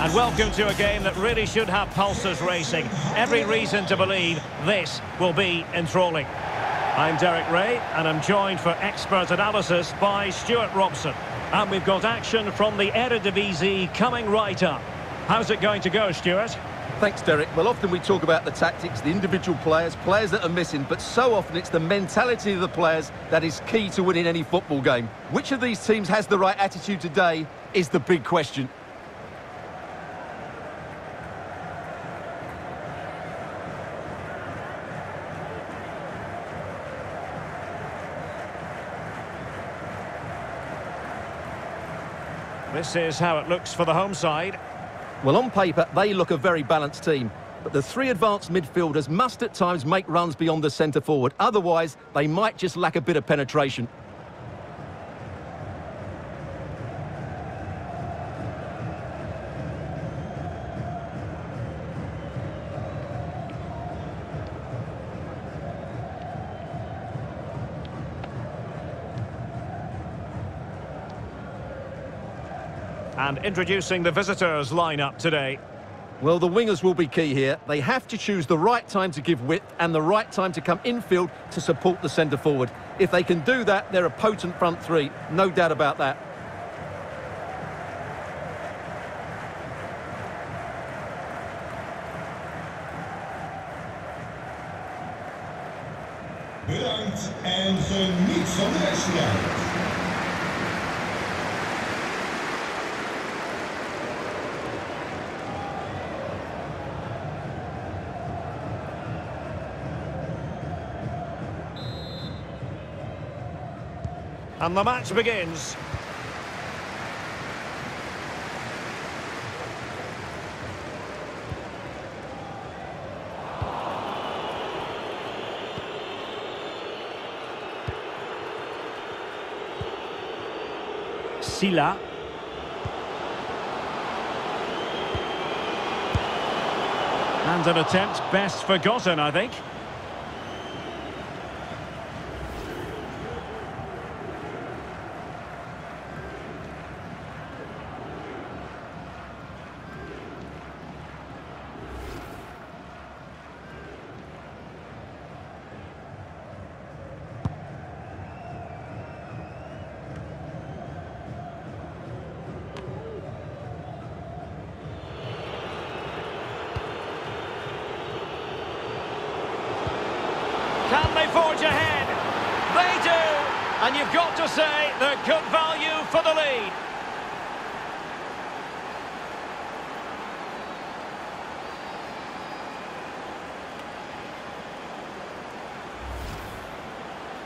And welcome to a game that really should have pulses racing. Every reason to believe this will be enthralling. I'm Derek Rae, and I'm joined for expert analysis by Stuart Robson. And we've got action from the Eredivisie coming right up. How's it going to go, Stuart? Thanks, Derek. Well, often we talk about the tactics, the individual players, players that are missing, but so often it's the mentality of the players that is key to winning any football game. Which of these teams has the right attitude today is the big question. This is how it looks for the home side. Well, on paper, they look a very balanced team. But the three advanced midfielders must at times make runs beyond the centre forward. Otherwise, they might just lack a bit of penetration. And introducing the visitors lineup today. Well, the wingers will be key here. They have to choose the right time to give width and the right time to come infield to support the centre forward. If they can do that, they're a potent front three. No doubt about that. And the match begins. Sylla. And an attempt best forgotten, I think. Can they forge ahead? They do! And you've got to say, they're good value for the lead.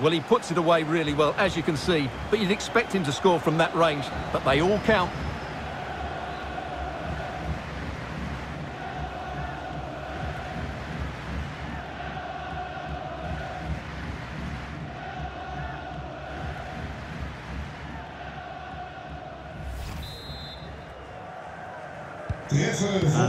Well, he puts it away really well, as you can see. But you'd expect him to score from that range. But they all count.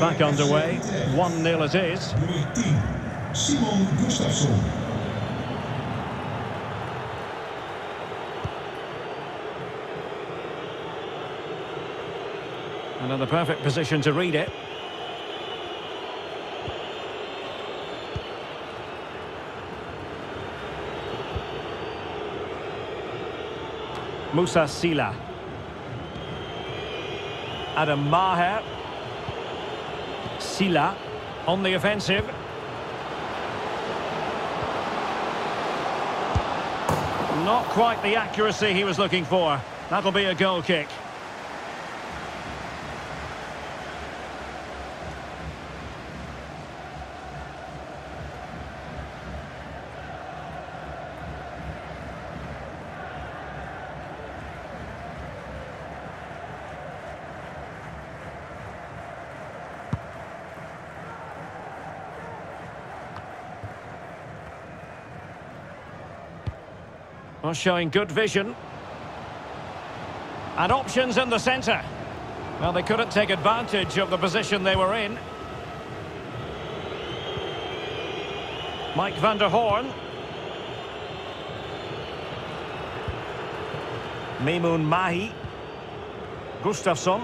Back underway. 1-0 it is. Nummer 10, Simon Gustafson. Another perfect position to read it. Moussa Sylla. Adam Maher. Sylla on the offensive. Not quite the accuracy he was looking for. That'll be a goal kick. Well, showing good vision. And options in the centre. Well, they couldn't take advantage of the position they were in. Mike van der Hoorn. Mimoun Mahi. Gustafson.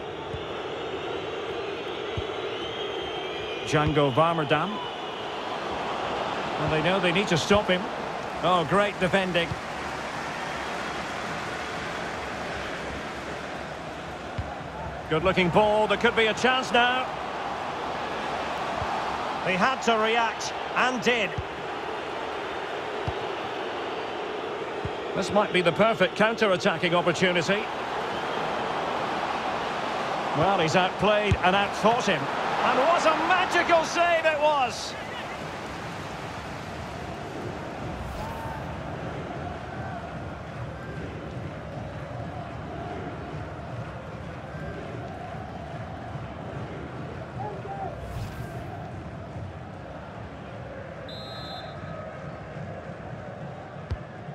Django Warmerdam. Well, they know they need to stop him. Oh, great defending. Good-looking ball. There could be a chance now. He had to react, and did. This might be the perfect counter-attacking opportunity. Well, he's outplayed and outthought him. And what a magical save it was!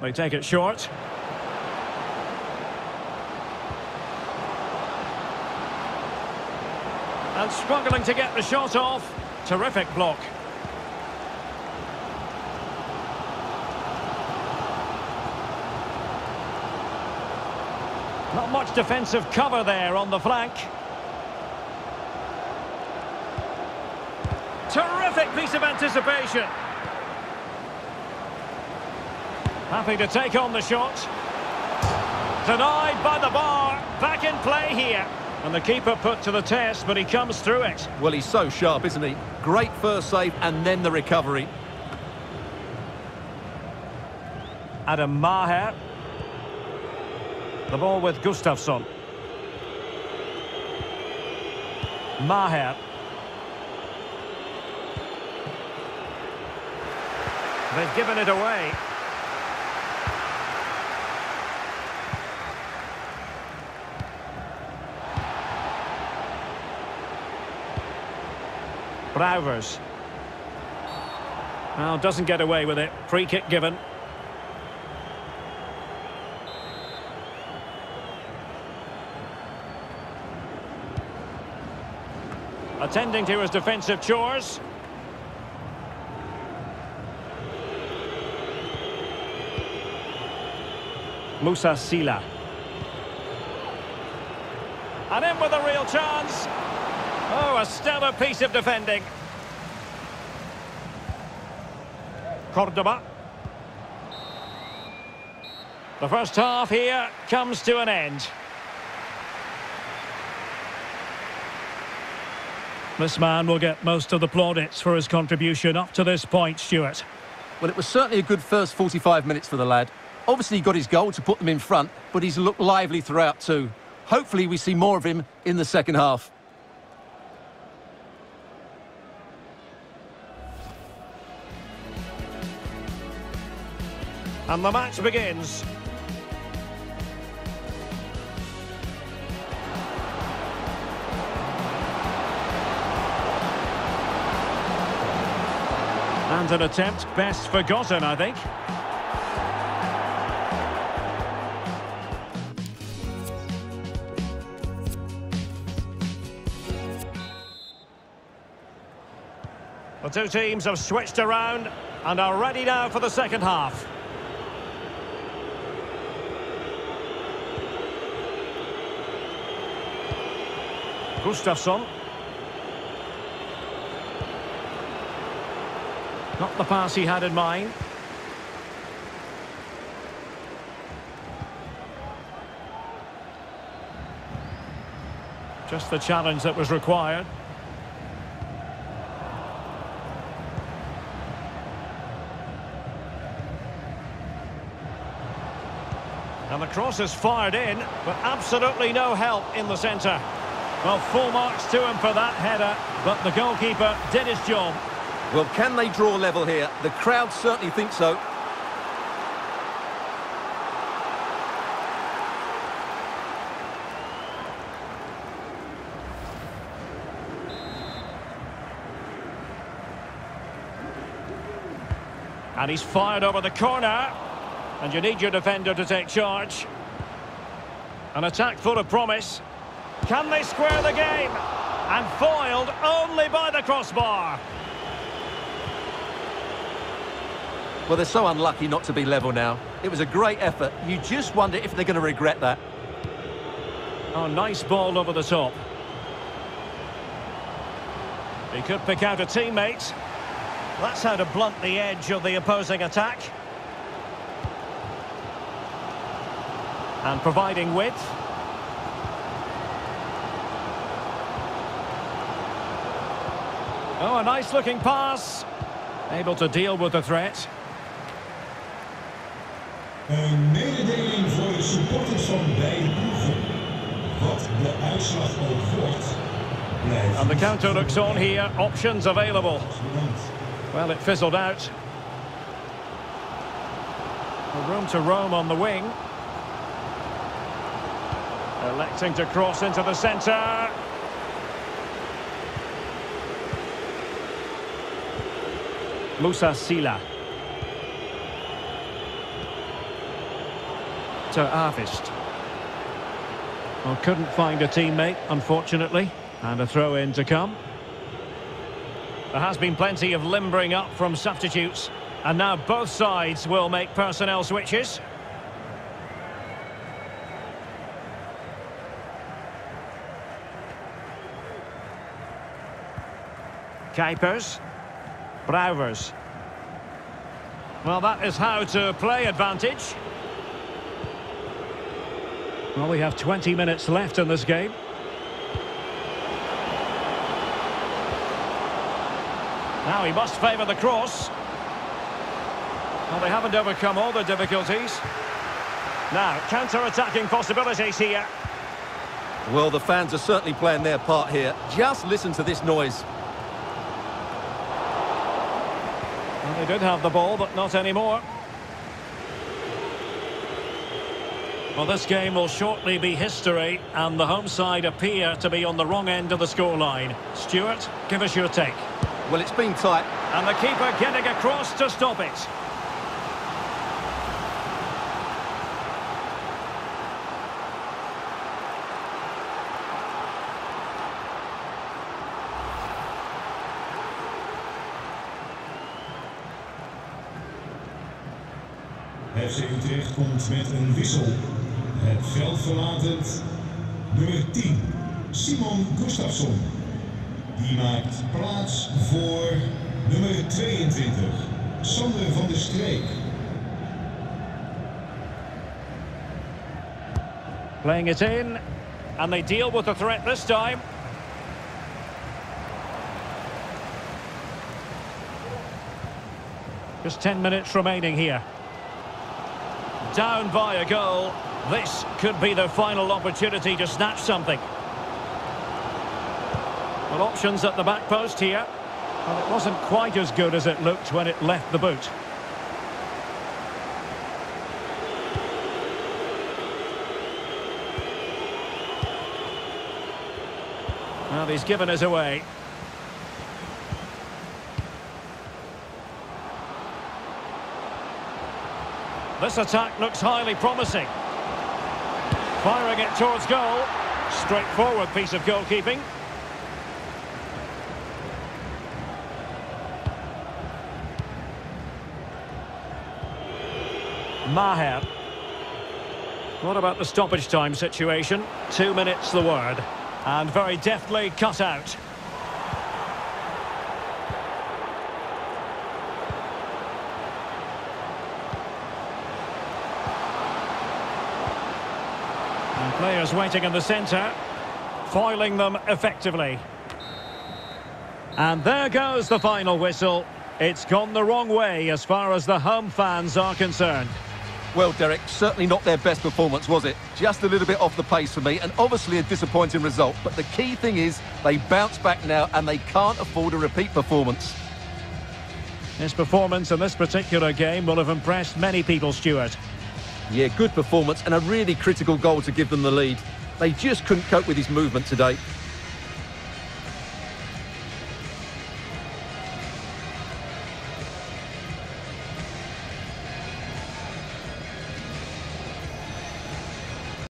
They take it short. And struggling to get the shot off. Terrific block. Not much defensive cover there on the flank. Terrific piece of anticipation. Happy to take on the shot. Denied by the bar. Back in play here. And the keeper put to the test, but he comes through it. Well, he's so sharp, isn't he? Great first save and then the recovery. Adam Maher. The ball with Gustafson. Maher. They've given it away. Brouwers. Well, doesn't get away with it. Free kick given. Attending to his defensive chores. Moussa Sylla. And in with a real chance. Oh, a stellar piece of defending. Cordoba. The first half here comes to an end. This man will get most of the plaudits for his contribution up to this point, Stuart. Well, it was certainly a good first 45 minutes for the lad. Obviously, he got his goal to put them in front, but he's looked lively throughout too. Hopefully, we see more of him in the second half. And the match begins. And an attempt best forgotten, I think. The two teams have switched around and are ready now for the second half. Gustafson. Not the pass he had in mind. Just the challenge that was required. And the cross is fired in, but absolutely no help in the centre. Well, full marks to him for that header, but the goalkeeper did his job. Well, can they draw level here? The crowd certainly think so. And he's fired over the corner. And you need your defender to take charge. An attack full of promise. Can they square the game? And foiled only by the crossbar. Well, they're so unlucky not to be level now. It was a great effort. You just wonder if they're going to regret that. Oh, nice ball over the top. He could pick out a teammate. That's how to blunt the edge of the opposing attack. And providing width. Oh, a nice looking pass. Able to deal with the threat. Een mededeling voor de supporters van beide ploegen. Wat de uitslag ook wordt. And the counter looks on here. Options available. Well, it fizzled out. A room to roam on the wing. Electing to cross into the centre. Moussa Sylla. To Arvist. Well, couldn't find a teammate, unfortunately. And a throw in to come. There has been plenty of limbering up from substitutes. And now both sides will make personnel switches. Kuipers. Brouwers. Well, that is how to play advantage. Well, we have 20 minutes left in this game. Now he must favour the cross. Well, they haven't overcome all the difficulties. Now, counter-attacking possibilities here. Well, the fans are certainly playing their part here. Just listen to this noise. Well, they did have the ball, but not anymore. Well, this game will shortly be history, and the home side appear to be on the wrong end of the scoreline. Stuart, give us your take. Well, it's been tight. And the keeper getting across to stop it. FC Utrecht komt met een wissel. Het veld verlatend nummer 10, Simon Gustafson. Die maakt plaats voor nummer 22, Sander van der Streek. Playing it in, and they deal with the threat this time. Just 10 minutes remaining here. Down by a goal. This could be their final opportunity to snatch something. Well, options at the back post here. Well, it wasn't quite as good as it looked when it left the boot. Well, he's given us away. This attack looks highly promising. Firing it towards goal. Straightforward piece of goalkeeping. Maher. What about the stoppage time situation? Two minutes the word. And very deftly cut out. Players waiting in the centre, foiling them effectively. And there goes the final whistle. It's gone the wrong way as far as the home fans are concerned. Well, Derek, certainly not their best performance, was it? Just a little bit off the pace for me, and obviously a disappointing result. But the key thing is they bounce back now, and they can't afford a repeat performance. His performance in this particular game will have impressed many people, Stuart. Yeah, good performance and a really critical goal to give them the lead. They just couldn't cope with his movement today.